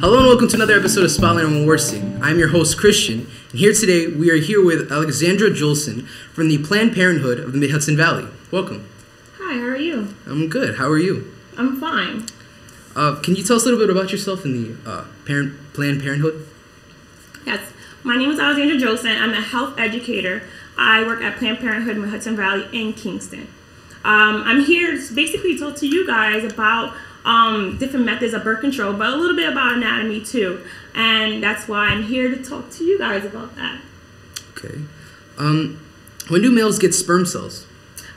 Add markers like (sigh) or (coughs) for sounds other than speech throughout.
Hello and welcome to another episode of Spotlight on Wawarsing. I'm your host Christian, and here today we are here with Alexandra Julson from the Planned Parenthood of the Mid Hudson Valley. Welcome. Hi, how are you? I'm good. How are you? I'm fine. Uh, can you tell us a little bit about yourself and the uh, parent Planned Parenthood? Yes, my name is Alexandra Julson. I'm a health educator. I work at Planned Parenthood in Hudson Valley in Kingston. Um, I'm here basically to basically talk to you guys about um, different methods of birth control, but a little bit about anatomy too. And that's why I'm here to talk to you guys about that. Okay. Um, when do males get sperm cells?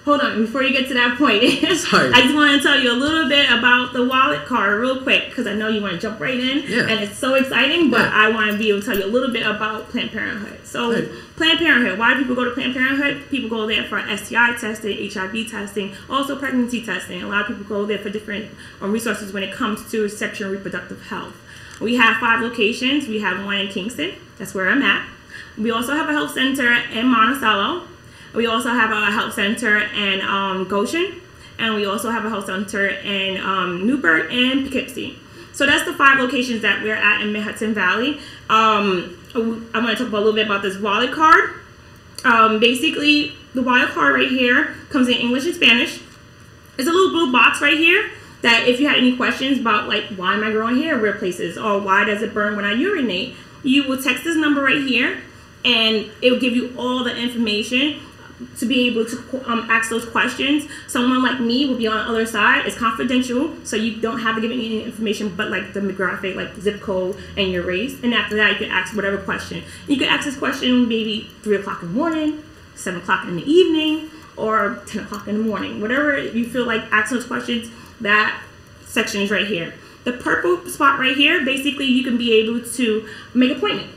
Hold on, before you get to that point. (laughs) I just want to tell you a little bit about the wallet card real quick because I know you want to jump right in, Yeah. and it's so exciting. But Yeah. I want to be able to tell you a little bit about Planned Parenthood. So, Right. Planned Parenthood. Why do people go to Planned Parenthood? People go there for STI testing, HIV testing, also pregnancy testing. A lot of people go there for different um, resources when it comes to sexual and reproductive health. We have five locations. We have one in Kingston. That's where I'm at. We also have a health center in Monticello. We also have a health center in um, Goshen, and we also have a health center in um, Newburgh and Poughkeepsie. So that's the five locations that we're at in Hudson Valley. Um, I'm going to talk about a little bit about this wallet card. Um, basically, the wallet card right here comes in English and Spanish. There's a little blue box right here that if you had any questions about like why am I growing hair in weird places or why does it burn when I urinate, you will text this number right here, and it will give you all the information to be able to um, ask those questions. Someone like me will be on the other side. It's confidential, so you don't have to give any information but like the demographic, like zip code and your race. And after that, you can ask whatever question. You can ask this question maybe three o'clock in the morning, seven o'clock in the evening, or ten o'clock in the morning. Whatever you feel like asking those questions. That section is right here. The purple spot right here, basically, you can be able to make appointment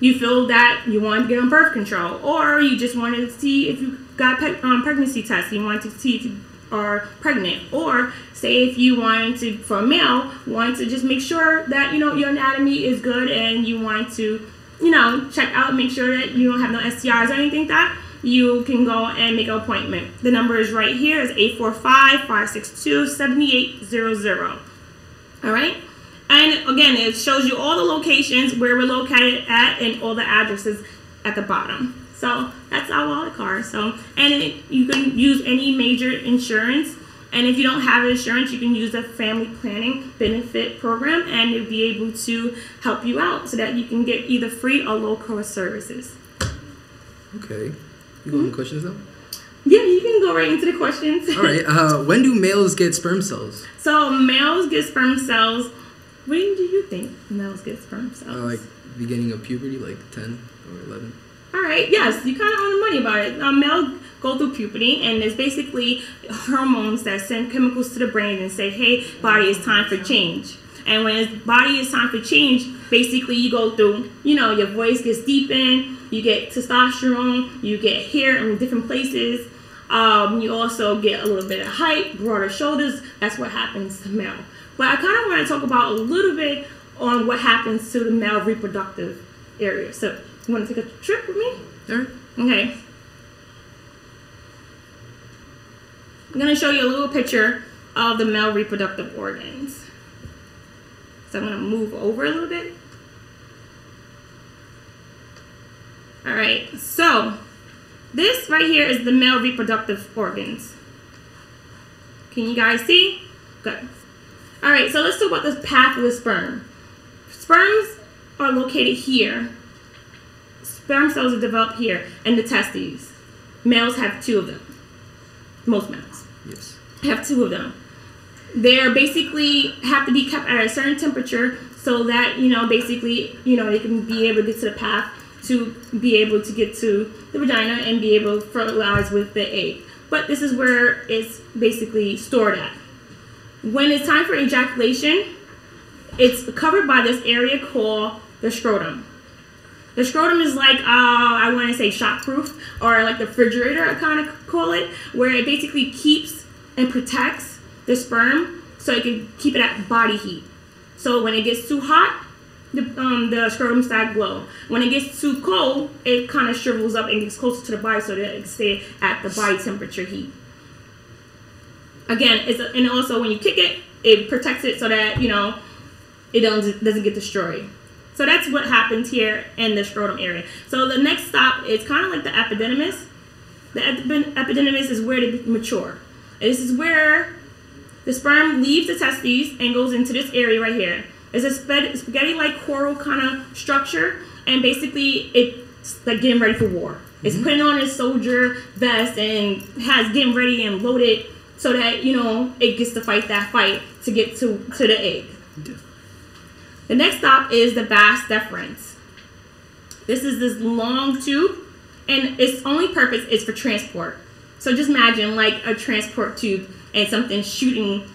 you feel that you want to get on birth control, or you just wanted to see if you got pe- um, pregnancy test, you wanted to see if you are pregnant, or say if you wanted to, for a male, wanted to just make sure that you know your anatomy is good and you want to, you know, check out, make sure that you don't have no STIs or anything like that. You can go and make an appointment. The number is right here. It's 845-562-7800. All right. And again, it shows you all the locations where we're located at and all the addresses at the bottom. So that's our wallet card. So and it, you can use any major insurance. And if you don't have insurance, you can use a family planning benefit program, and it'll be able to help you out so that you can get either free or low cost services. Okay. You got any questions though? Yeah, you can go right into the questions. All right. Uh, when do males get sperm cells? (laughs) so males get sperm cells. When do you think males get sperm cells? Uh, like beginning of puberty, like ten or eleven. All right, yes, you kind of own the money about it. Um, males go through puberty, and there's basically hormones that send chemicals to the brain and say, "Hey, body, it's time for change." And when his body is time for change, basically you go through, you know, your voice gets deepened, you get testosterone, you get hair in different places. Um, you also get a little bit of height, broader shoulders. That's what happens to male. But I kind of want to talk about a little bit on what happens to the male reproductive area. So, you want to take a trip with me? Right. Okay. I'm going to show you a little picture of the male reproductive organs. So I'm going to move over a little bit. All right. So this right here is the male reproductive organs. Can you guys see? Good. All right. So let's talk about the path of the sperm. Sperms are located here sperm cells are developed here in the testes. Males have two of them. Most males Yes. have two of them. They're basically have to be kept at a certain temperature so that you know basically you know they can be able to get to the path to be able to get to the vagina and be able to fertilize with the egg. But this is where it's basically stored at. When it's time for ejaculation, it's covered by this area called the scrotum. The scrotum is like, uh, I want to say shockproof, or like the refrigerator, I kind of call it, where it basically keeps and protects the sperm so it can keep it at body heat. So when it gets too hot, the, um, the scrotum glow. When it gets too cold, it kind of shrivels up and gets closer to the body so that it can stay at the body temperature heat. Again, it's a, and also when you kick it, it protects it so that you know it doesn't, doesn't get destroyed. So that's what happens here in the scrotum area. So the next stop is kind of like the epididymis. The epi- epididymis is where they mature. This is where the sperm leaves the testes and goes into this area right here. It's a spaghetti-like coral kind of structure, and basically it's like getting ready for war. It's mm-hmm. putting on its soldier vest and has getting ready and loaded so that you know it gets to fight that fight to get to to the egg. The next stop is the vas deferens. This is this long tube, and its only purpose is for transport. So just imagine like a transport tube and something shooting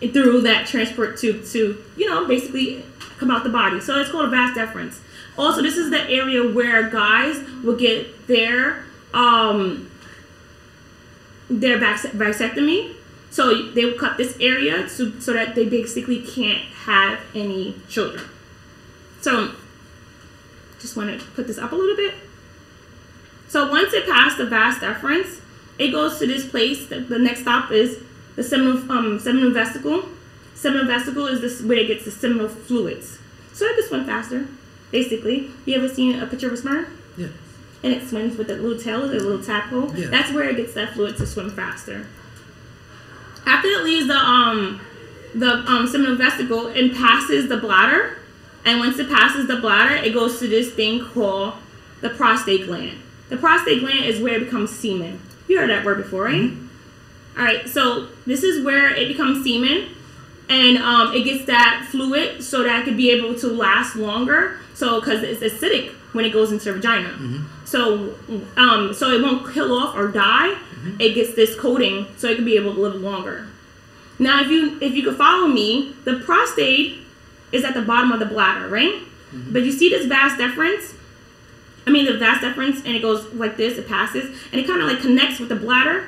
through that transport tube to, you know, basically come out the body. So it's called a vas deferens. Also, this is the area where guys will get their um, their vas- vasectomy. So they will cut this area so, so that they basically can't have any children. So just want to put this up a little bit. So once it passed the vas deferens, it goes to this place. The, the next stop is the seminal um, seminal vesicle. Seminal vesicle is this where it gets the seminal fluids. So it just went faster, basically. You ever seen a picture of a sperm? Yeah. And it swims with a little tail, a little tadpole. Yeah. That's where it gets that fluid to swim faster. After it leaves the um the um, seminal vesicle and passes the bladder, and once it passes the bladder, it goes to this thing called the prostate gland. The prostate gland is where it becomes semen. You heard that word before, right? All right, so this is where it becomes semen, and um, it gets that fluid so that it could be able to last longer. So, because it's acidic when it goes into the vagina, so um, so it won't kill off or die. It gets this coating so it can be able to live longer. Now, if you if you could follow me, the prostate is at the bottom of the bladder, right? But you see this vas deferens? I mean, the vas deferens, and it goes like this. It passes, and it kind of like connects with the bladder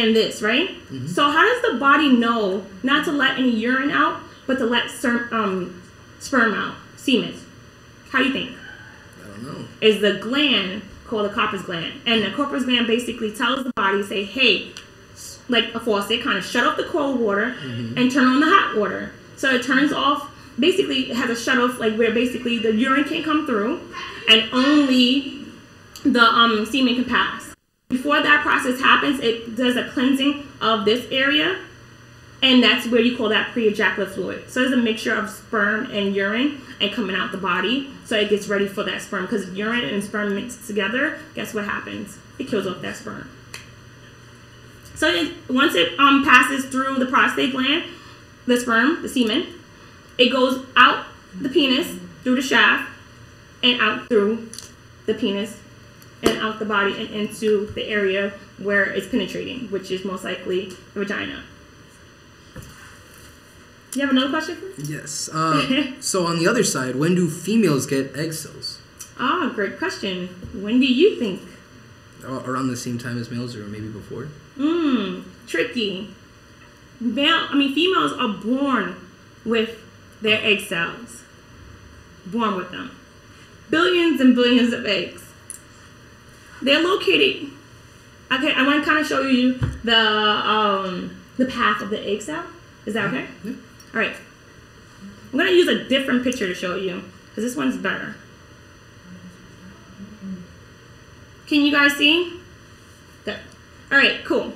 and this, right? So how does the body know not to let any urine out, but to let ser- um, sperm out, semen? How do you think? I don't know. is the gland called the Cowper's gland. And the Cowper's gland basically tells the body, say, hey, like a faucet, kind of shut off the cold water and turn on the hot water. So it turns off, basically, it has a shut off, like where basically the urine can't come through and only the um, semen can pass. Before that process happens, it does a cleansing of this area and that's where you call that pre-ejaculate fluid. So it's a mixture of sperm and urine and coming out the body, so it gets ready for that sperm. Because urine and sperm mix together, guess what happens? It kills off that sperm. So it, once it um, passes through the prostate gland, the sperm, the semen, it goes out the penis through the shaft and out through the penis and out the body and into the area where it's penetrating, which is most likely the vagina. You have another question? Yes. Uh, (laughs) so on the other side, when do females get egg cells? Ah, great question. When do you think? Around the same time as males, or maybe before? Mmm, tricky. Male, I mean, females are born with their egg cells. Born with them. Billions and billions of eggs. They're located. Okay, I want to kind of show you the um, the path of the egg cell. Is that okay? Yeah. All right. I'm gonna use a different picture to show you because this one's better. Can you guys see? Good. All right, cool.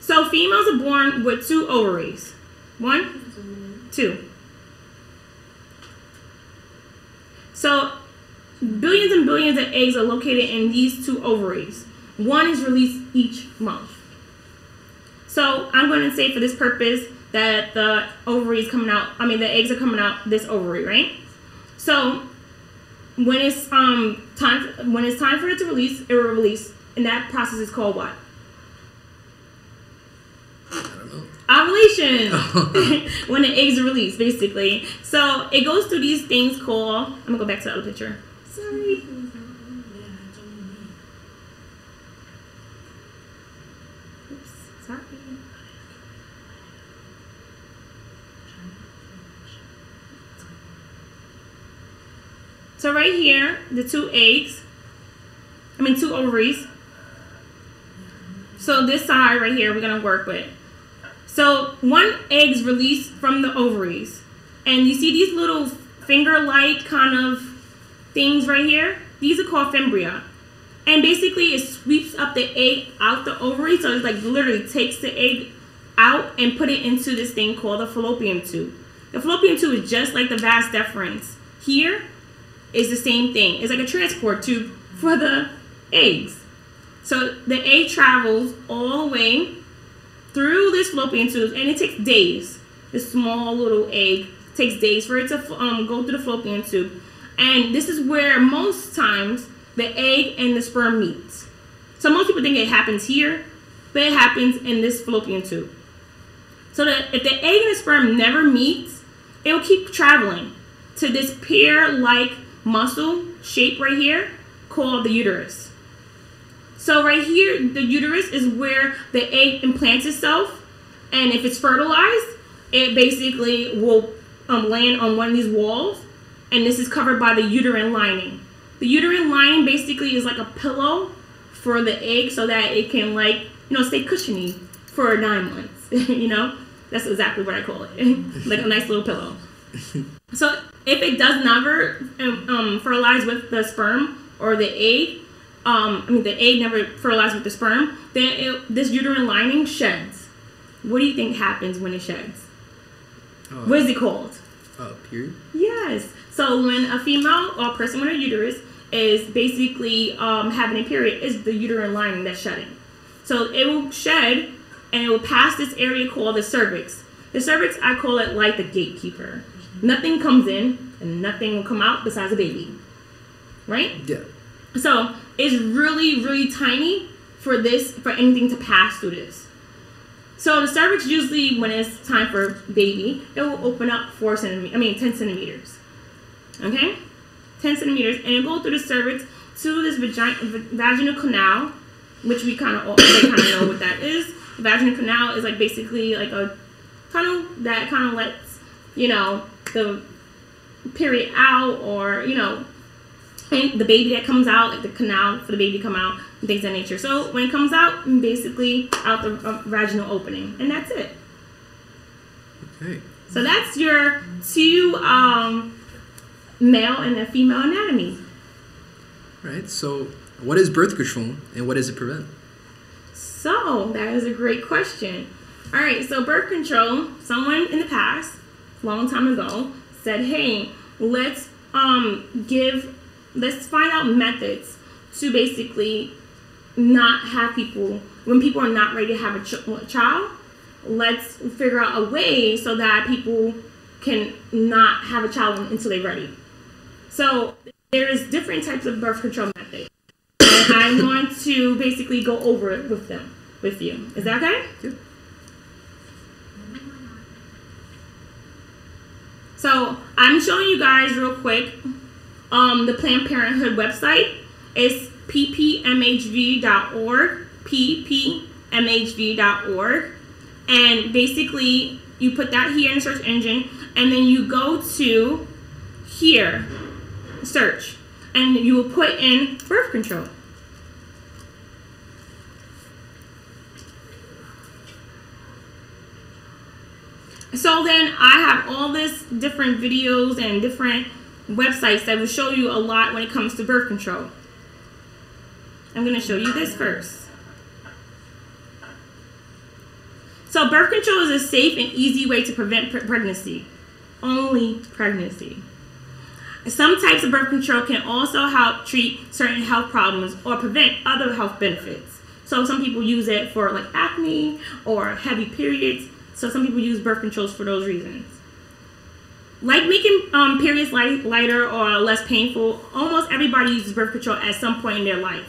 So females are born with two ovaries. One, two. So billions and billions of eggs are located in these two ovaries. One is released each month. So I'm going to say for this purpose that the ovary is coming out. I mean, the eggs are coming out this ovary, right? So when it's um time when it's time for it to release, it will release, and that process is called what? I don't know. Ovulation. (laughs) (laughs) when the eggs are released, basically. So it goes through these things called. I'm gonna go back to the other picture. Sorry. Oops, sorry. So right here, the two eggs, I mean two ovaries. So this side right here, we're gonna work with. So one egg's released from the ovaries. And you see these little finger-like kind of things right here? These are called fimbria. And basically it sweeps up the egg out the ovary. So it's like literally takes the egg out and put it into this thing called the fallopian tube. The fallopian tube is just like the vas deferens. Here is the same thing. It's like a transport tube for the eggs. So the egg travels all the way through this fallopian tube and it takes days. This small little egg takes days for it to um, go through the fallopian tube. And this is where most times the egg and the sperm meet. So most people think it happens here, but it happens in this fallopian tube. So that if the egg and the sperm never meet, it will keep traveling to this pear-like muscle shape right here called the uterus. So right here, the uterus is where the egg implants itself, and if it's fertilized, it basically will um, land on one of these walls, and this is covered by the uterine lining. The uterine lining basically is like a pillow for the egg so that it can like, you know, stay cushiony for nine months, (laughs) you know? That's exactly what I call it, (laughs) like a nice little pillow. (laughs) So if it does never um, um, fertilize with the sperm or the egg, um, I mean the egg never fertilizes with the sperm, then it, this uterine lining sheds. What do you think happens when it sheds? Oh, What is it called? Uh, period. Yes. So when a female or a person with a uterus is basically um, having a period, it's the uterine lining that's shedding. So it will shed and it will pass this area called the cervix. The cervix, I call it like the gatekeeper. Nothing comes in and nothing will come out besides a baby. Right? Yeah. So it's really, really tiny for this, for anything to pass through this. So the cervix usually, when it's time for baby, it will open up four centimeters, I mean 10 centimeters. Okay? 10 centimeters, and it will go through the cervix to this vagi- vaginal canal, which we kind of all kind of know what that is. The vaginal canal is like basically like a tunnel that kind of lets, you know, the period out or, you know, and the baby that comes out, like the canal for the baby to come out, and things of that nature. So when it comes out, basically out the uh, vaginal opening, and that's it. Okay. So that's your two um, male and a female anatomy. Right. So, what is birth control and what does it prevent? So that is a great question. All right, so birth control. Someone in the past, long time ago, said, "Hey, let's um give, let's find out methods to basically not have people when people are not ready to have a, ch- a child. Let's figure out a way so that people can not have a child until they're ready." So there's different types of birth control methods. And I'm going to basically go over it with them, with you. Is that okay? Yeah. So I'm showing you guys real quick um, the Planned Parenthood website. It's ppmhv.org, ppmhv.org. And basically, you put that here in the search engine, and then you go to here, search, and you will put in birth control. So then I have all this different videos and different websites that will show you a lot when it comes to birth control. I'm going to show you this first. So birth control is a safe and easy way to prevent pre- pregnancy. Only pregnancy. Some types of birth control can also help treat certain health problems or prevent other health benefits. So some people use it for like acne or heavy periods. So some people use birth controls for those reasons. Like making um, periods light, lighter or less painful, almost everybody uses birth control at some point in their life.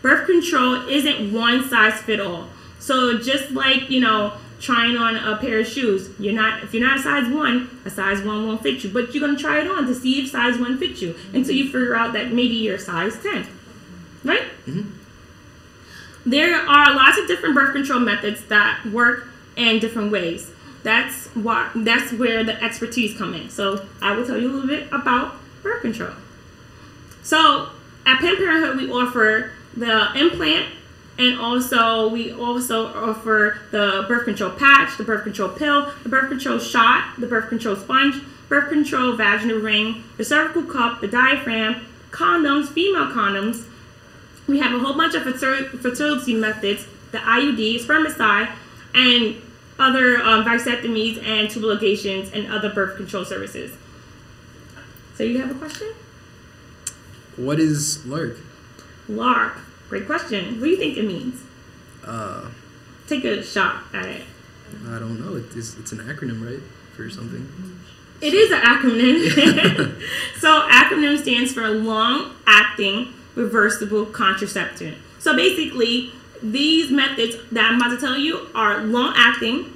Birth control isn't one size fit all. So just like you know trying on a pair of shoes, you're not if you're not a size one, a size one won't fit you. But you're gonna try it on to see if size one fits you until you figure out that maybe you're size ten, right? There are lots of different birth control methods that work in different ways. That's why that's where the expertise come in. So I will tell you a little bit about birth control. So at Planned Parenthood, we offer the implant, and also we also offer the birth control patch, the birth control pill, the birth control shot, the birth control sponge, birth control, vaginal ring, the cervical cup, the diaphragm, condoms, female condoms. We have a whole bunch of fertility methods, the IUD, spermicide, and other um, vasectomies and tubal ligations and other birth control services. So you have a question? What is LARC? LARC. Great question. What do you think it means? Uh, Take a shot at it. I don't know. It's, it's an acronym, right? For something. It is an acronym. (laughs) so acronym stands for long acting reversible contraceptive. So basically, these methods that I'm about to tell you are long acting,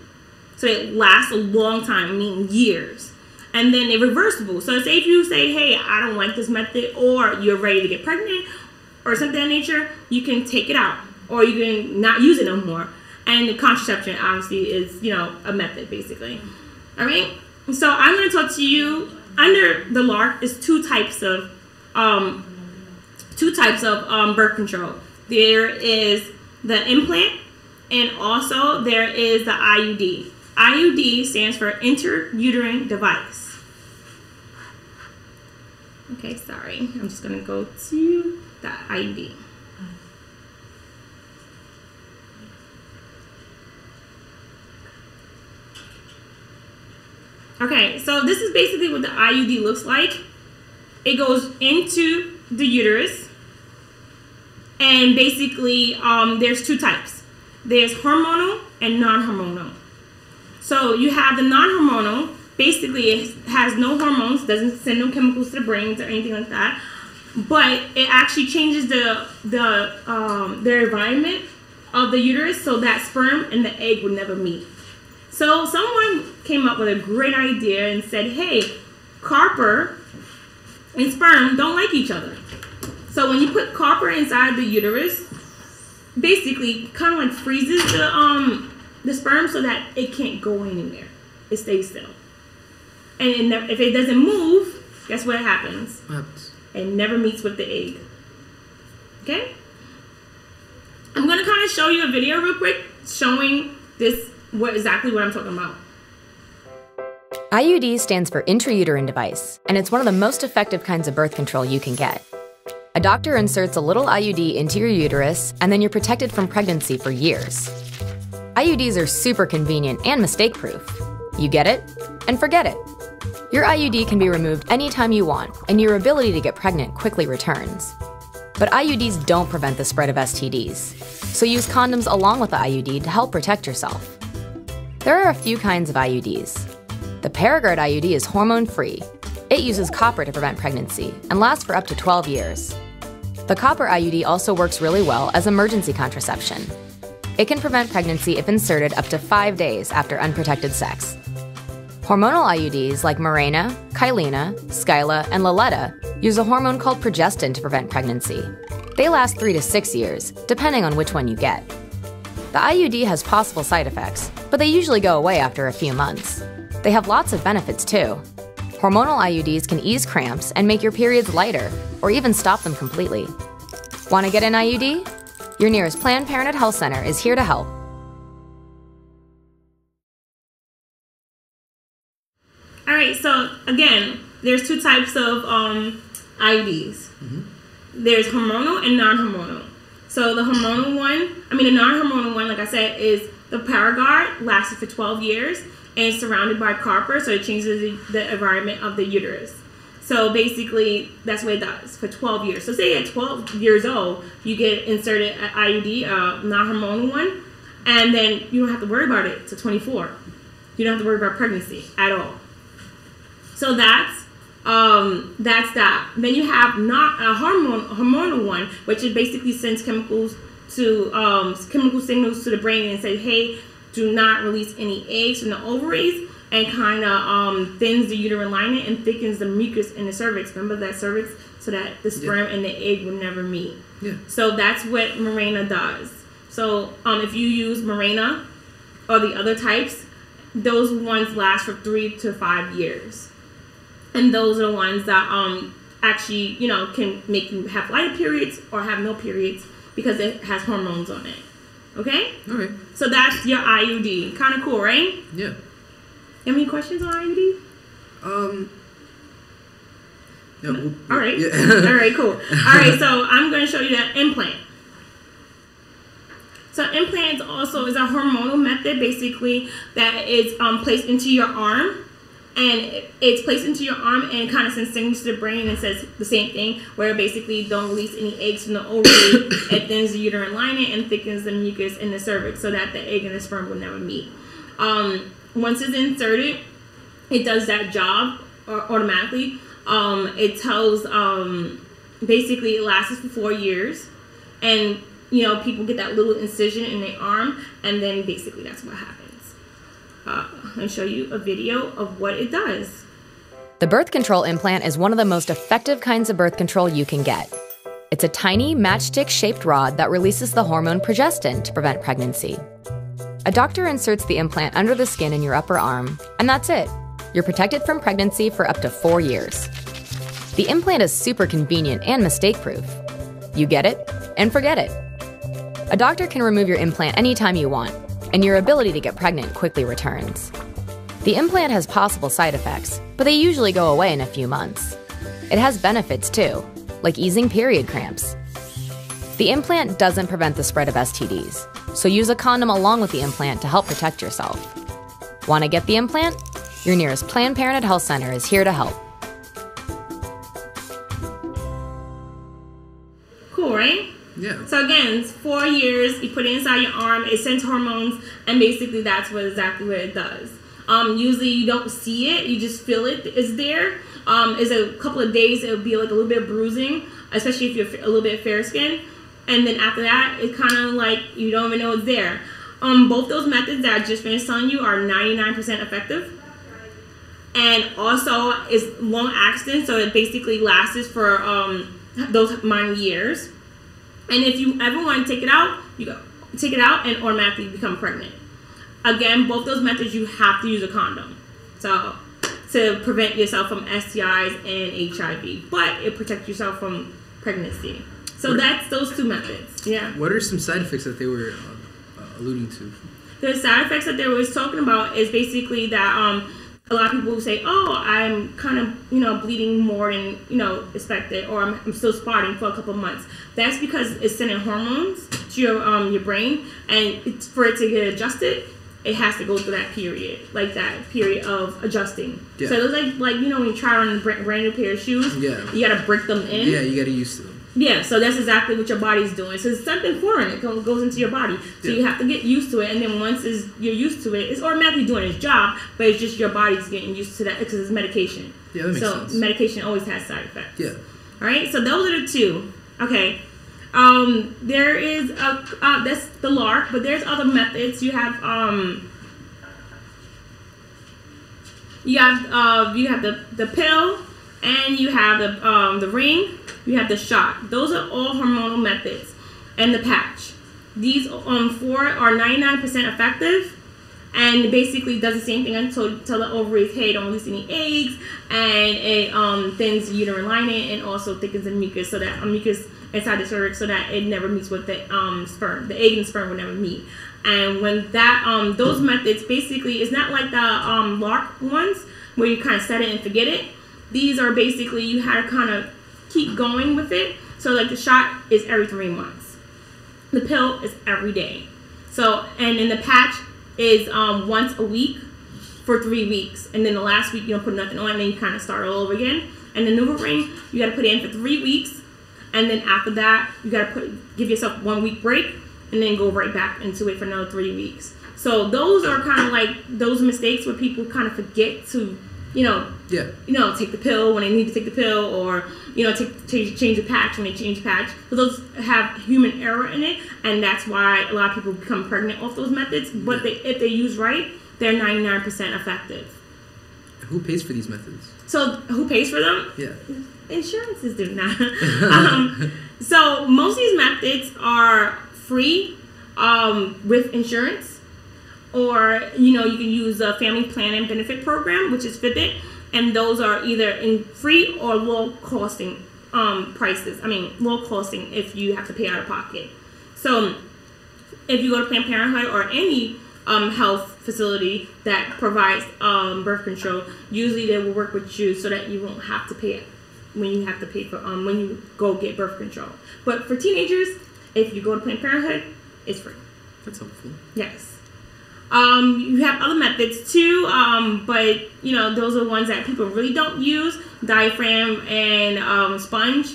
so it lasts a long time, meaning years. And then they're reversible. So say if you say, hey, I don't like this method, or you're ready to get pregnant, or something of that nature, you can take it out, or you can not use it no more. And contraception obviously is, you know, a method basically. All right. So I'm going to talk to you under the LARC is two types of um, two types of um, birth control. There is the implant, and also there is the IUD. IUD stands for intrauterine device. Okay, sorry. I'm just going to go to the IUD. Okay, so this is basically what the IUD looks like. It goes into the uterus, and basically, um, there's two types. There's hormonal and non-hormonal. So you have the non-hormonal. Basically, it has no hormones, doesn't send no chemicals to the brains or anything like that. But it actually changes the the um, the environment of the uterus so that sperm and the egg would never meet. So someone came up with a great idea and said, hey, copper and sperm don't like each other. So when you put copper inside the uterus, basically kind of like freezes the um the sperm so that it can't go anywhere. It stays still. And it never, if it doesn't move, guess what happens? What happens? It never meets with the egg. Okay? I'm gonna kind of show you a video real quick showing this what exactly what I'm talking about. IUD stands for intrauterine device, and it's one of the most effective kinds of birth control you can get. A doctor inserts a little IUD into your uterus, and then you're protected from pregnancy for years. IUDs are super convenient and mistake proof. You get it, and forget it. Your IUD can be removed anytime you want, and your ability to get pregnant quickly returns. But IUDs don't prevent the spread of STDs, so use condoms along with the IUD to help protect yourself. There are a few kinds of IUDs. The Paragard IUD is hormone free. It uses copper to prevent pregnancy and lasts for up to 12 years. The copper IUD also works really well as emergency contraception. It can prevent pregnancy if inserted up to five days after unprotected sex. Hormonal IUDs like Mirena, Kyleena, Skyla, and Liletta use a hormone called progestin to prevent pregnancy. They last three to six years, depending on which one you get. The IUD has possible side effects, but they usually go away after a few months. They have lots of benefits too. Hormonal IUDs can ease cramps and make your periods lighter, or even stop them completely. Want to get an IUD? Your nearest Planned Parenthood Health Center is here to help. All right, so again, there's two types of um, IUDs. Mm-hmm. There's hormonal and non-hormonal. So the hormonal one, I mean the non-hormonal one, like I said, is the Paragard lasted for 12 years and surrounded by copper, so it changes the, the environment of the uterus. So basically, that's what it does for 12 years. So say at 12 years old, you get inserted an IUD, a non-hormonal one, and then you don't have to worry about it to 24. You don't have to worry about pregnancy at all. So that's um, that's that. Then you have not a hormone hormonal one, which it basically sends chemicals to um, chemical signals to the brain and say, hey, do not release any eggs from the ovaries and kind of um, thins the uterine lining and thickens the mucus in the cervix. Remember that cervix? So that the sperm yeah. and the egg will never meet. Yeah. So that's what Mirena does. So um, if you use Mirena or the other types, those ones last for three to five years. And those are the ones that um, actually, you know, can make you have lighter periods or have no periods because it has hormones on it. Okay? All right. So that's your IUD. Kind of cool, right? Yeah. Any questions on IUD? Um. Yeah, well, All right. Yeah. (laughs) All right, cool. All right, so (laughs) I'm going to show you the implant. So implants also is a hormonal method, basically that is um, placed into your arm, and it's placed into your arm and kind of sends signals to the brain and says the same thing, where basically don't release any eggs from the ovary. (coughs) it thins the uterine lining and thickens the mucus in the cervix, so that the egg and the sperm will never meet. Um, once it's inserted, it does that job automatically. Um, it tells um, basically it lasts for four years, and you know people get that little incision in their arm, and then basically that's what happens. Uh, I'll show you a video of what it does. The birth control implant is one of the most effective kinds of birth control you can get. It's a tiny matchstick shaped rod that releases the hormone progestin to prevent pregnancy. A doctor inserts the implant under the skin in your upper arm, and that's it. You're protected from pregnancy for up to four years. The implant is super convenient and mistake proof. You get it and forget it. A doctor can remove your implant anytime you want, and your ability to get pregnant quickly returns. The implant has possible side effects, but they usually go away in a few months. It has benefits too, like easing period cramps. The implant doesn't prevent the spread of STDs, so use a condom along with the implant to help protect yourself. Want to get the implant? Your nearest Planned Parenthood Health Center is here to help. Yeah. So again, it's four years. You put it inside your arm. It sends hormones, and basically that's what exactly what it does. Um, usually you don't see it. You just feel it is there. Um, it's a couple of days. It'll be like a little bit bruising, especially if you're a little bit fair skinned. And then after that, it's kind of like you don't even know it's there. Um, both those methods that I just finished telling you are 99% effective and also is long acting, so it basically lasts for um, those many years. And if you ever want to take it out, you go take it out and automatically become pregnant. Again, both those methods you have to use a condom, so to prevent yourself from STIs and HIV, but it protects yourself from pregnancy. So Right. that's those two methods. Yeah. What are some side effects that they were uh, uh, alluding to? the side effects that they were talking about is basically that um a lot of people say, "Oh, I'm kind of you know bleeding more than you know expected, or I'm, I'm still spotting for a couple months." That's because it's sending hormones to your um your brain, and it's, for it to get adjusted, it has to go through that period, like that period of adjusting. Yeah. So it's like like you know when you try on a brand new pair of shoes, Yeah. you gotta break them in. Yeah, you gotta use them. Yeah, so that's exactly what your body's doing. So it's something foreign. It goes into your body. So Yeah. you have to get used to it, and then once is you're used to it, it's automatically doing its job. But it's just your body's getting used to that because it's medication. Yeah, that makes so sense. medication always has side effects. Yeah. All right. So those are the two. Okay. Um, there is a uh, that's the LARC, but there's other methods. You have um, you have uh, you have the the pill, and you have the um, the ring. You have the shot. Those are all hormonal methods, and the patch. These um four are 99% effective, and basically does the same thing until until the ovaries hey don't release any eggs, and it um thins the uterine lining and also thickens the mucus so that um, mucus inside the cervix so that it never meets with the um sperm. The egg and sperm will never meet. And when that um those methods basically it's not like the um ones where you kind of set it and forget it. These are basically you had to kind of keep going with it. So like the shot is every three months. The pill is every day. So and then the patch is um once a week for three weeks, and then the last week you don't put nothing on, and then you kind of start all over again. And the NuvaRing you got to put in for three weeks, and then after that you got to put give yourself one week break, and then go right back into it for another three weeks. So those are kind of like those mistakes where people kind of forget to, you know, Yeah. you know, take the pill when they need to take the pill, or you know, take, change change the patch when they change the patch. So those have human error in it, and that's why a lot of people become pregnant off those methods. But they, if they use right, they're ninety nine percent effective. Who pays for these methods? So who pays for them? Yeah. Insurances do not. (laughs) um, so most of these methods are free um, with insurance, or you know you can use a family plan and benefit program, which is Fitbit, and those are either in free or low costing um, prices. I mean low costing if you have to pay out of pocket. So if you go to Planned Parenthood or any um, health facility that provides um, birth control, usually they will work with you so that you won't have to pay it when you have to pay for um, when you go get birth control. But for teenagers, if you go to Planned Parenthood, it's free. That's helpful. Yes. Um, you have other methods too, um, but you know those are ones that people really don't use: diaphragm and um, sponge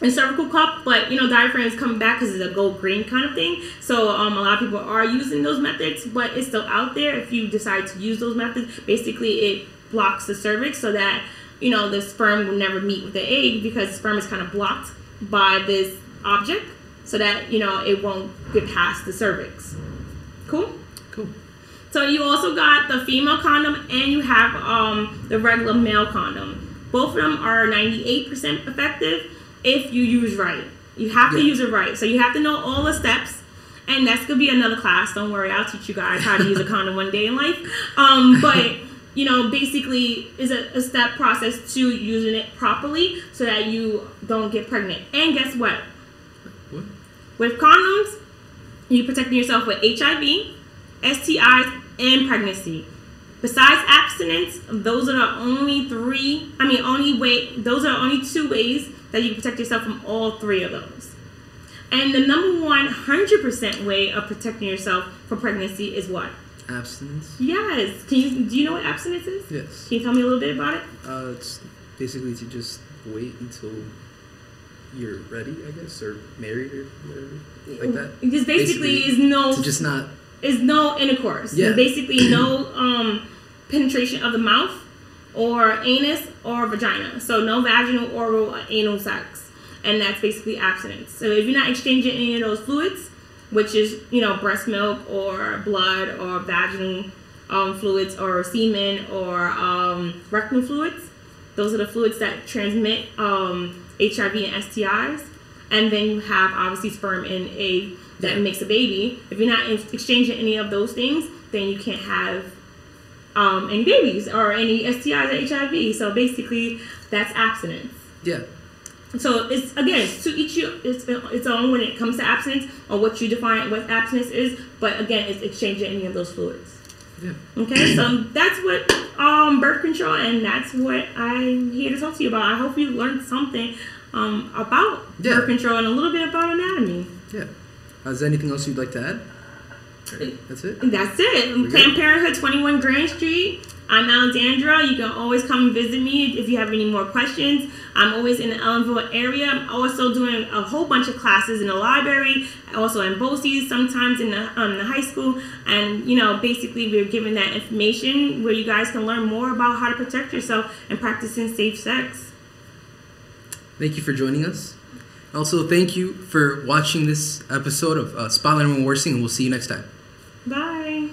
and cervical cup. But you know diaphragm is coming back because it's a gold green kind of thing. So um, a lot of people are using those methods, but it's still out there. If you decide to use those methods, basically it blocks the cervix so that you know the sperm will never meet with the egg because the sperm is kind of blocked by this object, so that you know it won't get past the cervix. Cool. Cool. So you also got the female condom and you have um, the regular male condom. Both of them are 98% effective if you use right. You have to use it right. So you have to know all the steps. And that's gonna be another class. Don't worry, I'll teach you guys how to use a (laughs) condom one day in life. Um, but you know, basically, is a, a step process to using it properly so that you don't get pregnant. And guess what? What? With condoms, you're protecting yourself with HIV, STIs, and pregnancy. Besides abstinence, those are the only three. I mean, only way. Those are only two ways that you can protect yourself from all three of those. And the number one hundred percent way of protecting yourself from pregnancy is what? Abstinence. Yes. Can you do you know what abstinence is? Yes. Can you tell me a little bit about it? Uh, it's basically to just wait until you're ready, I guess, or married or whatever, like that. Just basically, is no to just not. Is no intercourse. Yeah. Basically, no um, penetration of the mouth or anus or vagina. So no vaginal, oral, or anal sex, and that's basically abstinence. So if you're not exchanging any of those fluids, which is you know breast milk or blood or vaginal um, fluids or semen or um, rectal fluids, those are the fluids that transmit um, HIV and STIs. And then you have obviously sperm and egg that makes a baby. If you're not in- exchanging any of those things, then you can't have um, any babies or any STIs or HIV. So basically, that's abstinence. Yeah. So it's again it's to each you it's its own when it comes to abstinence or what you define what abstinence is. But again, it's exchanging any of those fluids. Yeah. Okay, so that's what um, birth control, and that's what I'm here to talk to you about. I hope you learned something um, about Yeah. birth control and a little bit about anatomy. Yeah. Is there anything else you'd like to add? That's it. That's it. We Planned good? Parenthood, 21 Grand Street. I'm Alexandra. You can always come visit me if you have any more questions. I'm always in the Ellenville area. I'm also doing a whole bunch of classes in the library, also in BOCES, sometimes in the, um, the high school. And, you know, basically we're giving that information where you guys can learn more about how to protect yourself and practicing safe sex. Thank you for joining us. Also, thank you for watching this episode of uh, Spotlight on Wawarsing, and we'll see you next time. Bye.